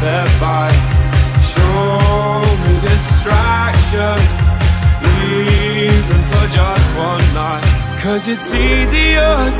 their bites. Show me distraction, even for just one night. Cause it's easier to